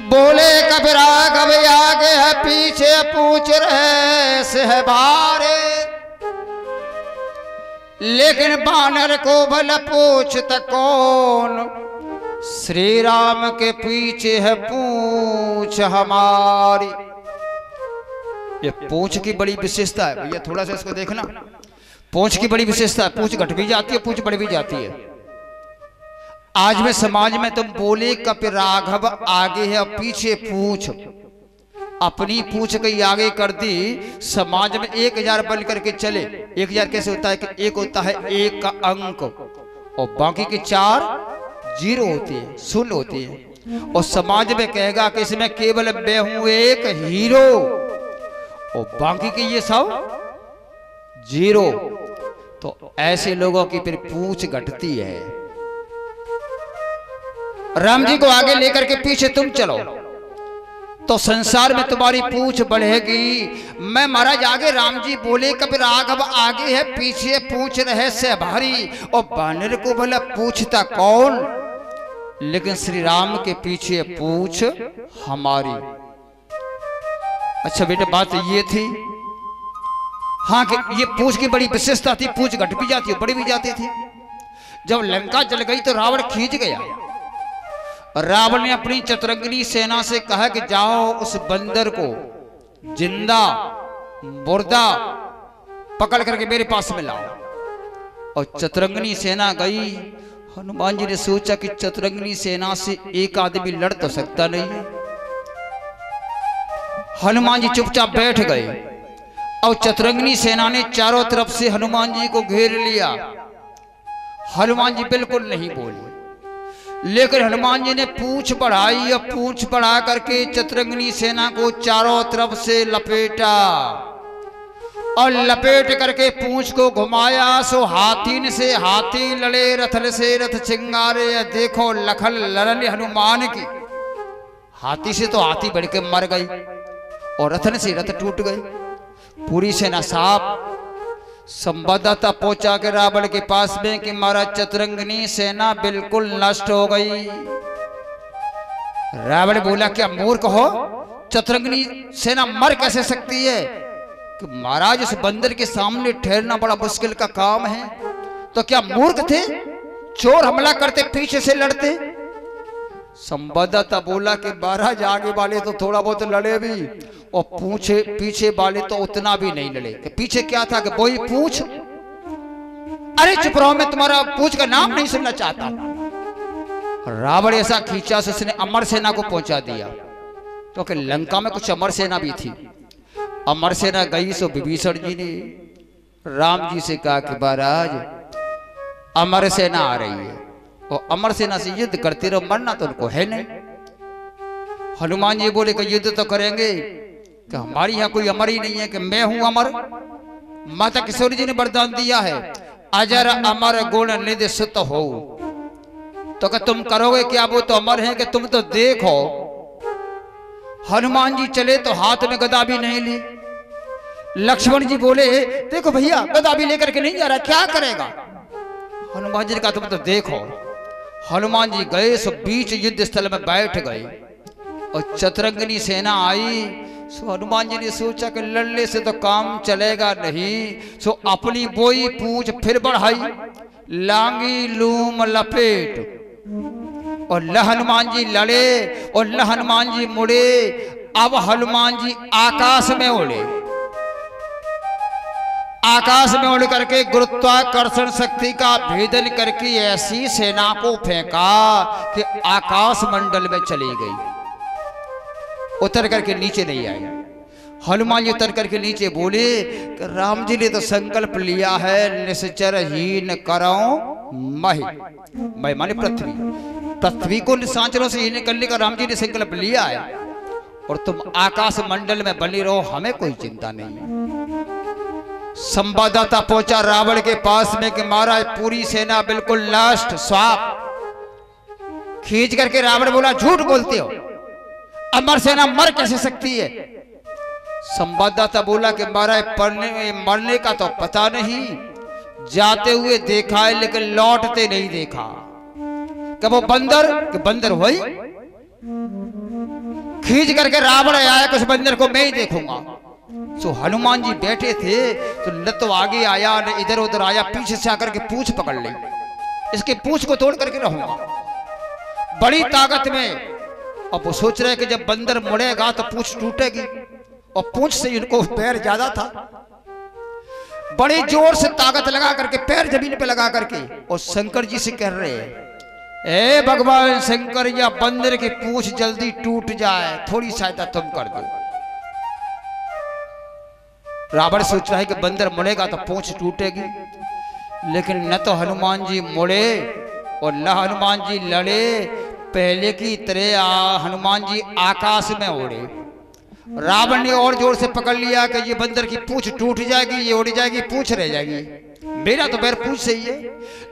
बोले कभी राघव आगे है, पीछे पूछ रहे से है बारे। लेकिन बानर को भल पूछत कौन? श्री राम के पीछे है, पूछ हमारी। ये पूछ की बड़ी विशेषता है, भैया, थोड़ा सा इसको देखना। पूछ की बड़ी विशेषता है, पूछ घट भी जाती है, पूछ बढ़ भी जाती है। आज में समाज में तुम बोले कपि राघव आगे है और पीछे पूछ अपनी पूछ कहीं आगे कर दी। समाज में एक हज़ार बन करके चले। एक हज़ार कैसे होता है कि एक होता है एक का अंक। और बाकी के चार ज़ीरो होती है शून्य होती है। और समाज में कहेगा कि इसमें केवल मैं हूँ एक हीरो। और बाकी के ये सब ज़ीरो। तो ऐसे लोगों की फिर पूछ घटती है। राम जी को आगे लेकर के पीछे तुम चलो। तो संसार में तुम्हारी पूछ बढ़ेगी। मैं महाराज आगे राम जी बोले कभी राघव आगे है पीछे पूछ रहे से भारी। और बानर को भला पूछता कौन? लेकिन श्री राम के पीछे पूछ हमारी। अच्छा बेटा बात ये थी। हाँ कि ये पूछ की बड़ी विशेषता थी पूछ घट भी जाती है बड़ी भी जाती थी। जब लंका जल गई तो रावण खींच गया। रावण ने अपनी चतुरंगनी सेना से कहा कि जाओ उस बंदर को, ज़िंदा, मुर्दा, पकड़ करके मेरे पास में लाओ। और चतुरंगनी सेना गई। हनुमान जी ने सोचा कि चतुरंगनी सेना से एक आदमी लड़ तो सकता नहीं। हनुमान जी चुपचाप बैठ गए। और चतुरंगनी सेना ने चारों तरफ़ से हनुमान जी को घेर लिया। हनुमान जी बिल्कुल नहीं बोले। लेकिन हनुमान जी ने पूछ बढ़ाई और पूछ बढ़ा करके चतुरंगनी सेना को चारों तरफ़ से लपेटा। और लपेट करके पूछ को घुमाया, सो हाथी से हाथी लड़े, रथल से रथ चिंगारे देखो लखल लड़न हनुमान की। हाथी से तो हाथी बढ़ के मर गई और रथन से रथ टूट गए पूरी सेना साफ़ संवाददाता पहुँचा के रावण के पास में कि महाराज चतुरंगनी सेना बिल्कुल नष्ट हो गई। रावण बोला, क्या मूर्ख हो? चतुरंगनी सेना मर कैसे सकती है? कि महाराज उस बंदर के सामने ठहरना बड़ा मुश्किल का काम है। तो क्या मूर्ख थे? चोर हमला करते, पीछे से लड़ते? संवाददाता बोला कि महाराज, आगे वाले तो थोड़ा बहुत लड़े भी, और पूछे, पीछे वाले तो उतना भी नहीं लड़े। कि पीछे क्या था कि वही पूछ? अरे चुप रहो, मैं तुम्हारा पूछ का नाम नहीं सुनना चाहता रावण ऐसा खींचा से उसने अमर सेना को पहुँचा दिया। क्योंकि तो लंका में कुछ अमर सेना भी थी। अमर सेना गई, सो विभीषण जी ने राम जी से कहा कि महाराज, अमर सेना आ रही है। और अमर सेना से युद्ध करते रहो, मरना तो उनको है नहीं। हनुमान जी बोले कि युद्ध तो करेंगे, कि हमारी यहाँ कोई अमर ही नहीं है, कि मैं हूँ अमर। माता किशोरी जी ने वरदान दिया है, अजर अमर गुण निधि सुत हो। तो क्या तुम करोगे क्या? वो तो अमर है कि तुम तो देखो। हनुमान जी चले तो हाथ में गदा भी नहीं ली। लक्ष्मण जी बोले, देखो भैया, गदा भी लेकर के नहीं जा रहा, क्या करेगा? हनुमान जी ने कहा, तुम तो देखो। हनुमान जी गए, सो बीच युद्ध स्थल में बैठ गए। और चतरंगनी सेना आई, सो हनुमान जी ने सोचा कि लड़ने से तो काम चलेगा नहीं, सो अपनी बोई पूछ फिर बढ़ाई, लांगी, लूम, लपेट। और ल हनुमान जी लड़े, और ल हनुमान जी मुड़े, अब हनुमान जी आकाश में उड़े। आकाश में उड़ करके गुरुत्वाकर्षण शक्ति का भेदन करके ऐसी सेना को फेंका कि आकाश मंडल में चली गई। उतर करके नीचे नहीं आई हनुमान जी उतर करके नीचे बोले कि राम जी ने तो संकल्प लिया है, निश्चर हीन करो मही। मही माने पृथ्वी। पृथ्वी को निशाचरों से हीन करने का राम जी ने संकल्प लिया है। और तुम आकाश मंडल में बनी रहो, हमें कोई चिंता नहीं। है संवाददाता पहुँचा रावण के पास में कि महाराज, पूरी सेना बिल्कुल नष्ट स्वाप। खींच करके रावण बोला, झूठ बोलते हो? अमर सेना मर कैसे सकती है? संवाददाता बोला कि महाराज, पढ़ने, मरने का तो पता नहीं। जाते हुए देखा है, लेकिन लौटते नहीं देखा। कि वो बंदर, कि बंदर वही? खींच करके रावण आया कि उस बंदर को मैं ही देखूँगा। सो हनुमान जी बैठे थे तो न तो आगे आया, न इधर उधर आया, पीछे से आकर के पूछ पकड़ ली। इसके पूछ को तोड़ करके रहूँगा। बड़ी ताकत में। अब वो सोच रहे कि जब बंदर मुड़ेगा तो पूछ टूटेगी। और पूछ से इनको पैर ज़्यादा था। बड़े ज़ोर से ताकत लगा करके, पैर ज़मीन पे लगा करके, और शंकर जी से कह रहे हैं, ए भगवान शंकर या बंदर की पूछ जल्दी टूट जाए, थोड़ी सहायता तुम कर दो। रावण सोच रहा है कि बंदर मुड़ेगा तो पूछ टूटेगी। लेकिन न तो हनुमान जी मुड़े और न हनुमान जी लड़े। पहले की तरह हनुमान जी आकाश में उड़े। रावण ने और ज़ोर से पकड़ लिया कि ये बंदर की पूछ टूट जाएगी, ये उड़ जाएगी, पूछ रह जाएगी। मेरा तो बैर पूछ सही है,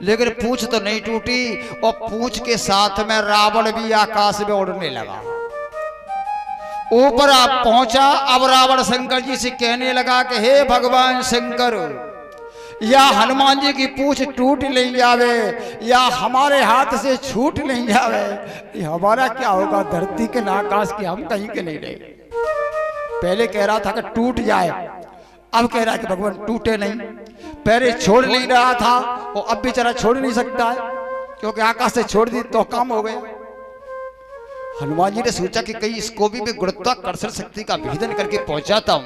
लेकिन पूछ तो नहीं टूटी और पूछ के साथ में रावण भी आकाश में उड़ने लगा। ऊपर आप पहुँचा अब रावण शंकर जी से कहने लगा कि हे भगवान शंकर या हनुमान जी की पूछ टूट नहीं जावे या हमारे हाथ से छूट नहीं जावे ये हमारा क्या होगा धरती के ना आकाश के हम कहीं के नहीं रहे। पहले कह रहा था कि टूट जाए अब कह रहा है कि भगवान टूटे नहीं। पहले छोड़ नहीं रहा था वो अब बेचारा छोड़ नहीं सकता है क्योंकि आकाश से छोड़ दी तो काम हो गया। हनुमान जी ने सोचा कि कहीं इसको भी मैं गुरुत्वाकर्षण शक्ति का भेदन करके पहुंचाता हूँ।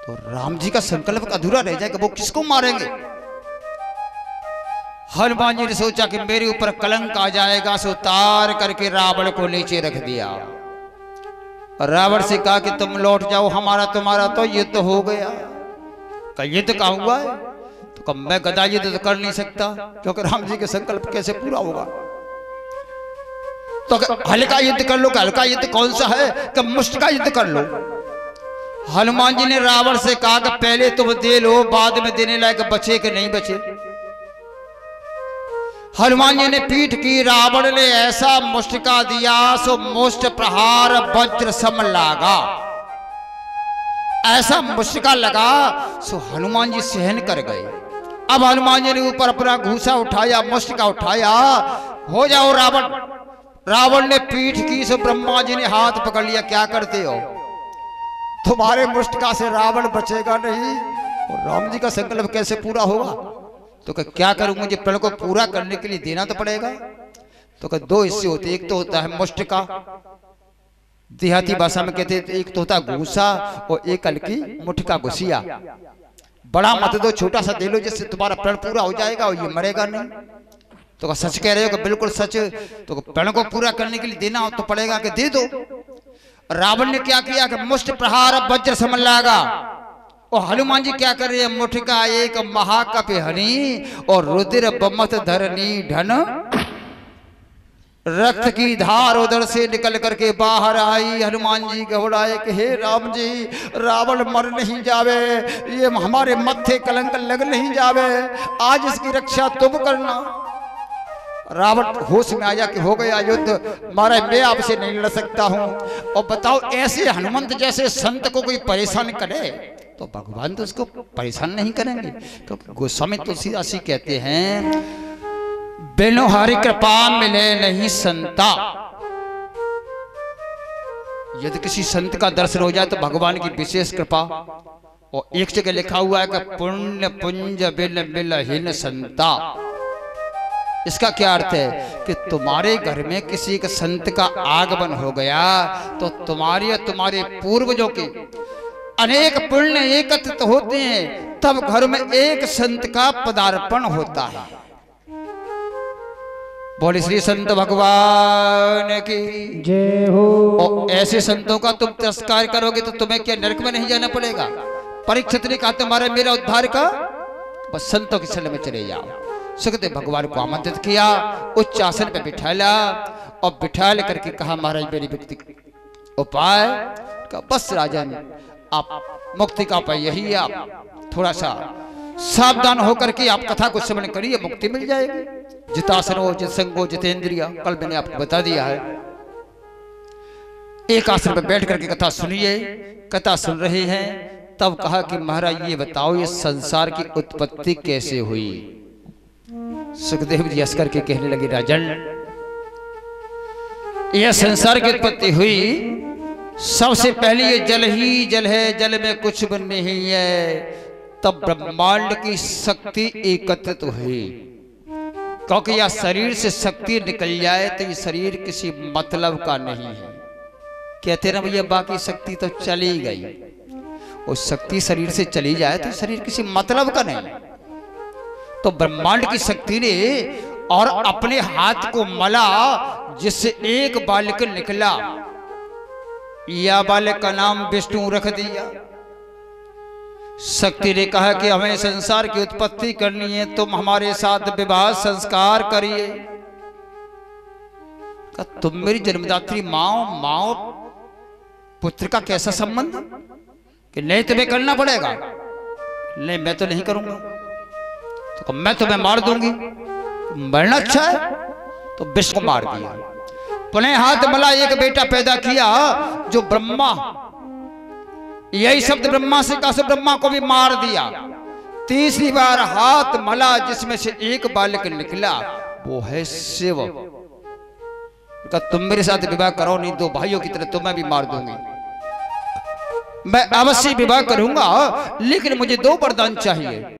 तो राम जी का संकल्प अधूरा रह जाएगा, वो किसको मारेंगे? हनुमान जी ने सोचा कि मेरे ऊपर कलंक आ जाएगा, सो उतार करके रावण को नीचे रख दिया। रावण से कहा कि तुम लौट जाओ, हमारा तुम्हारा तो युद्ध तो हो गया। का युद्ध का हुआ है? तो कब मैं गदा युद्ध तो कर नहीं सकता, क्योंकि राम जी के संकल्प कैसे पूरा होगा? तो हल्का युद्ध कर लो हल्का युद्ध कौन सा है? कि मुष्ट का युद्ध कर लो। हनुमान जी ने रावण से कहा कि पहले तुम दे लो बाद में देने लायक बचे कि नहीं बचे? हनुमान जी ने पीठ की रावण ने ऐसा मुष्टिका दिया सो मुष्ट प्रहार वज्र सम लागा। ऐसा मुष्टिका लगा सो हनुमान जी सहन कर गए। अब हनुमान जी ने ऊपर अपना घूसा उठाया मुष्टिका उठाया। हो जाओ रावण। रावण ने पीठ की सो ब्रह्मा जी ने हाथ पकड़ लिया, क्या करते हो? तुम्हारे मुष्टिका से रावण बचेगा नहीं, और राम जी का संकल्प कैसे पूरा होगा? तो क्या क्या करूँ मुझे प्रण को पूरा करने के लिए देना तो पड़ेगा? तो क्या दो हिस्से होते, एक तो होता है मुष्टिका देहाती भाषा में कहते एक तो होता घूसा और एक हल्की मुठका घुसिया। बड़ा मत दो, छोटा सा दे लो, जिससे तुम्हारा प्रण पूरा हो जाएगा और ये मरेगा नहीं। तो सच कह रहे हो कि बिल्कुल सच? तो प्रण को पूरा करने के लिए देना हो तो पड़ेगा कि दे दो। रावण ने क्या किया कि मुष्ट प्रहार वज्र समझ लागा और हनुमान जी क्या कर रहे हैं? मुठका एक महाकप हनी और रुद्र बमत धरनी ढन। रक्त की धार उधर से निकल करके बाहर आई। हनुमान जी घबराए कि हे राम जी, रावण मर नहीं जावे। ये हमारे मत्थे कलंक लग नहीं जावे। आज इसकी रक्षा तुम करना। रावण होश में आया कि हो गया युद्ध। महाराज, मैं आपसे नहीं लड़ सकता हूँ। और बताओ, ऐसे हनुमंत जैसे संत को कोई परेशान करे तो भगवान तो उसको परेशान नहीं करेंगे। क्योंकि गोस्वामी तुलसीदास जी कहते हैं, बिनु हरि कृपा मिले नहीं संता। यदि किसी संत का दर्शन हो जाए तो भगवान की विशेष कृपा। और एक जगह लिखा हुआ है कि, पुण्य पुंज बिल बिल हिन संता। इसका क्या अर्थ है? कि तुम्हारे घर में किसी के संत का आगमन हो गया तो तुम्हारे तुम्हारे पूर्वजों के अनेक पुण्य एकत्रित होते हैं तब घर में एक संत का पदार्पण होता है। बोले श्री संत भगवान की
जय हो।
और ऐसे संतों का तुम तिरस्कार करोगे तो तुम्हें क्या नरक में नहीं जाना पड़ेगा? परीक्षित ने कहा तुम्हारा मेरा उद्धार का बस संतों की शरण में चले जाओ। सुखदेव भगवान को आमंत्रित किया, उच्च आसन पे बिठाला और बिठा करके कहा, महाराज, मेरी व्यक्ति उपाय का बस राजन, आप मुक्ति का उपाय यही है, आप थोड़ा सा सावधान होकर के आप कथा को श्रवण करिए, मुक्ति मिल जाएगी। जितासन हो जितसंगो जितेंद्रिया कल मैंने आपको बता दिया है। एक आसन पर बैठ करके कथा सुनिए, कथा सुन रहे हैं, तब कहा कि, महाराज, ये बताओ, ये संसार की उत्पत्ति कैसे हुई? सुखदेव जी हंस करके कहने लगे राजन यह संसार की उत्पत्ति हुई सबसे पहले ये जल ही जल है जल में कुछ भी नहीं है। तब ब्रह्मांड की शक्ति एकत्रित हुई। क्योंकि यह शरीर से शक्ति निकल जाए तो ये शरीर किसी मतलब का नहीं है। कहते ना भैया बाकी शक्ति तो चली गई। और शक्ति शरीर से चली जाए तो शरीर किसी मतलब का नहीं। तो ब्रह्मांड की शक्ति ने और अपने हाथ को मला, जिससे एक बालक निकला। या बालक का नाम विष्णु रख दिया। शक्ति ने कहा कि हमें संसार की उत्पत्ति करनी है, तुम हमारे साथ विवाह संस्कार करिए। तुम मेरी जन्मदात्री माओ माओ, पुत्र का कैसा संबंध? कि नहीं तुम्हें करना पड़ेगा? नहीं, मैं तो नहीं करूँगा। तो मैं तुम्हें मार दूँगी। मरना अच्छा है। तो विष को मार दिया। पुनः हाथ मला एक बेटा पैदा किया जो ब्रह्मा। यही शब्द ब्रह्मा से कहा ब्रह्मा को भी मार दिया। तीसरी बार हाथ मला जिसमें से एक बालक निकला। वो है शिव। कहा तुम मेरे साथ विवाह करो नहीं दो भाइयों की तरह तुम्हें भी मार दूँगी। मैं अवश्य विवाह करूँगा लेकिन मुझे दो वरदान चाहिए।